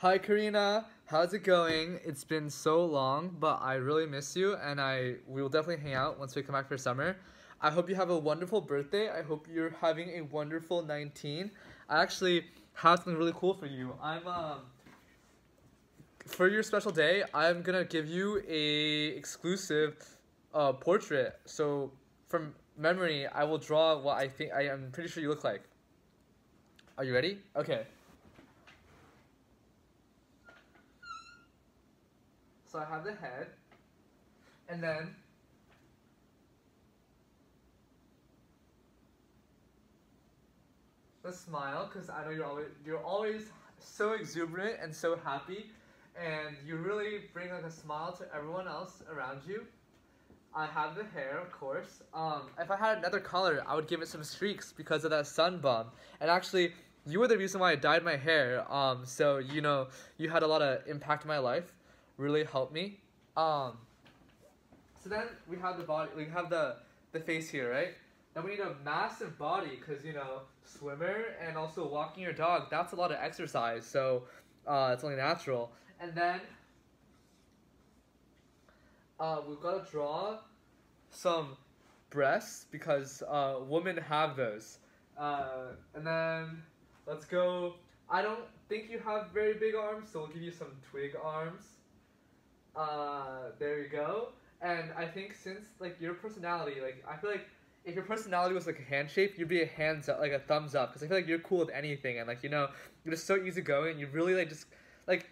Hi, Karina. How's it going? It's been so long, but I really miss you, and I we will definitely hang out once we come back for summer. I hope you have a wonderful birthday. I hope you're having a wonderful 19. I actually have something really cool for you. I'm um for your special day, I'm gonna give you a exclusive uh, portrait. So from memory, I will draw what I think I am pretty sure you look like. Are you ready? Okay. So I have the head, and then the smile, because I know you're always you're always so exuberant and so happy, and you really bring like a smile to everyone else around you. I have the hair, of course. Um, if I had another color, I would give it some streaks because of that Sun Bum. And actually, you were the reason why I dyed my hair. Um, so you know, you had a lot of impact in my life. Really helped me. Um, so then we have the body. We have the the face here, right? Then we need a massive body because you know, swimmer and also walking your dog. That's a lot of exercise. So uh, it's only natural. And then uh, we've got to draw some breasts because uh, women have those. Uh, and then let's go. I don't think you have very big arms, so we'll give you some twig arms. Uh, there you go. And I think since like your personality, like I feel like if your personality was like a hand shape, you'd be a hands up, like a thumbs up, because I feel like you're cool with anything, and like you know, you're just so easygoing. You really like just like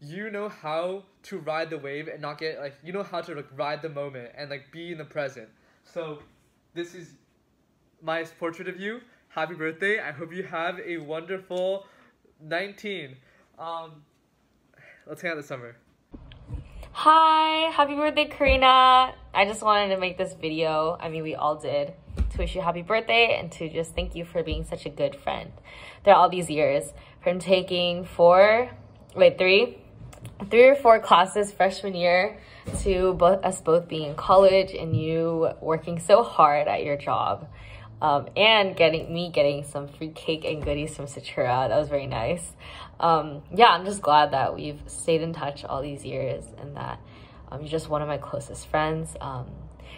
you know how to ride the wave and not get like you know how to like ride the moment and like be in the present. So this is my portrait of you. Happy birthday. I hope you have a wonderful 19. Um let's hang out this summer. Hi, happy birthday, Karina. I just wanted to make this video. I mean, we all did to wish you happy birthday and to just thank you for being such a good friend throughout all these years. From taking four, wait, three, three or four classes freshman year to both us both being in college and you working so hard at your job um, and getting me getting some free cake and goodies from Satura. That was very nice. Um, yeah, I'm just glad that we've stayed in touch all these years and that um, you're just one of my closest friends. Um,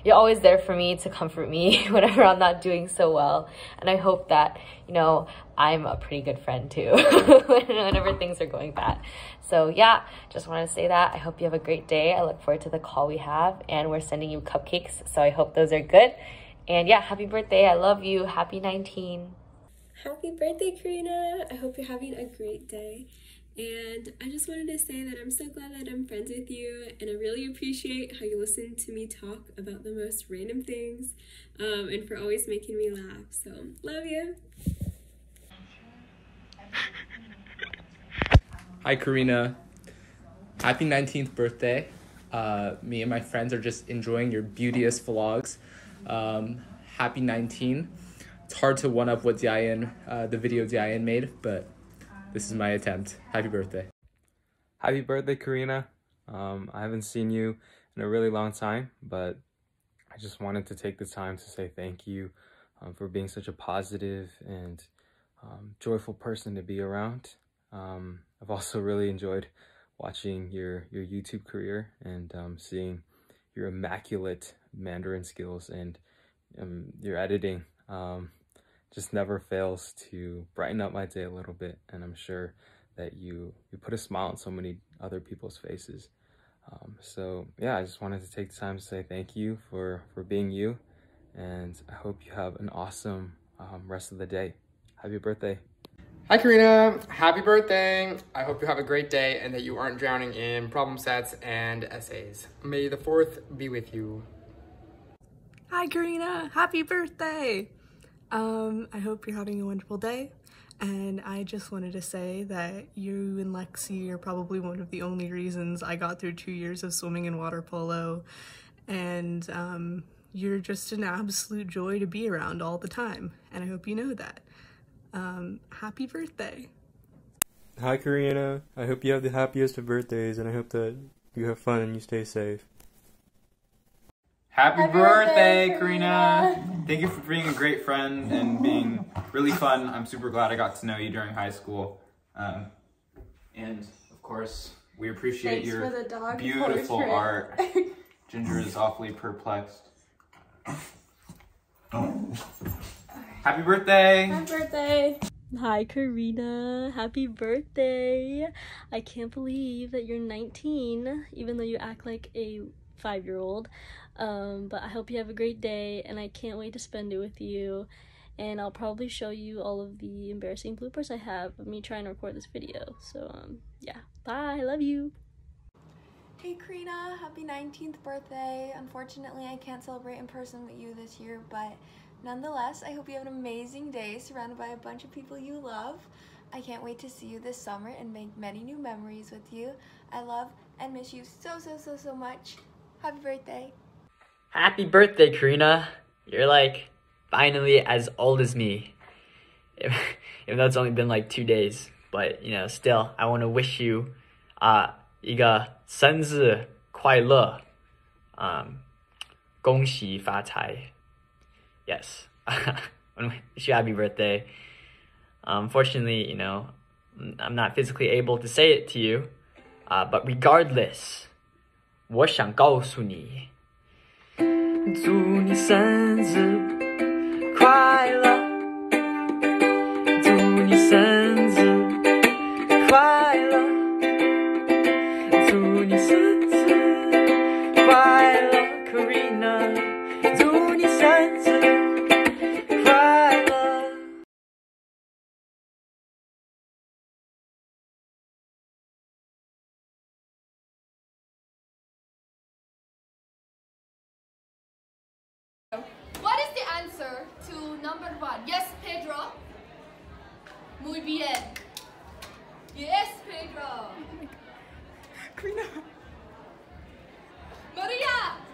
you're always there for me to comfort me whenever I'm not doing so well. And I hope that, you know, I'm a pretty good friend too whenever things are going bad. So yeah, just wanted to say that. I hope you have a great day. I look forward to the call we have and we're sending you cupcakes. So I hope those are good. And yeah, happy birthday. I love you. Happy 19. Happy birthday, Karina. I hope you're having a great day. And I just wanted to say that I'm so glad that I'm friends with you, and I really appreciate how you listen to me talk about the most random things um, and for always making me laugh. So, love you. Hi, Karina. Happy 19th birthday. Uh, me and my friends are just enjoying your beauteous vlogs. Um, happy 19. It's hard to one up what Diane, uh, the video Diane made, but this is my attempt. Happy birthday. Happy birthday, Karina. Um, I haven't seen you in a really long time, but I just wanted to take the time to say thank you um, for being such a positive and um, joyful person to be around. Um, I've also really enjoyed watching your, your YouTube career and um, seeing your immaculate Mandarin skills and um, your editing just never fails to brighten up my day a little bit. And I'm sure that you, you put a smile on so many other people's faces. Um, so yeah, I just wanted to take the time to say thank you for, for being you. And I hope you have an awesome um, rest of the day. Happy birthday. Hi Karina, happy birthday. I hope you have a great day and that you aren't drowning in problem sets and essays. May the 4th be with you. Hi Karina, happy birthday. Um, I hope you're having a wonderful day. And I just wanted to say that you and Lexi are probably one of the only reasons I got through two years of swimming and water polo. And um, you're just an absolute joy to be around all the time. And I hope you know that. Um, happy birthday. Hi, Karina. I hope you have the happiest of birthdays, and I hope that you have fun and you stay safe. Happy, Happy birthday, birthday, Karina! Thank you for being a great friend and being really fun. I'm super glad I got to know you during high school. Um, and And of course, we appreciate Thanks your the dog beautiful portrait. art. Ginger is awfully perplexed. Happy birthday! Happy birthday! Hi, Karina. Happy birthday. I can't believe that you're 19, even though you act like a five year old. Um, but I hope you have a great day, and I can't wait to spend it with you. And I'll probably show you all of the embarrassing bloopers I have of me trying to record this video. So, um, yeah. Bye. I love you. Hey Karina, happy 19th birthday. Unfortunately, I can't celebrate in person with you this year, but nonetheless, I hope you have an amazing day surrounded by a bunch of people you love. I can't wait to see you this summer and make many new memories with you. I love and miss you so, so, so, so much. Happy birthday. Happy birthday, Karina. You're like finally as old as me. Even though it's only been like two days. But, you know, still, I want to wish you uh, 一个生日快乐. Um, 恭喜发财. Yes. I want to wish you happy birthday. Unfortunately, you know, I'm not physically able to say it to you. Uh, but regardless, 我想告诉你。祝你生日快乐！ to number one. Yes, Pedro. Muy bien. Yes, Pedro. Queen. Maria.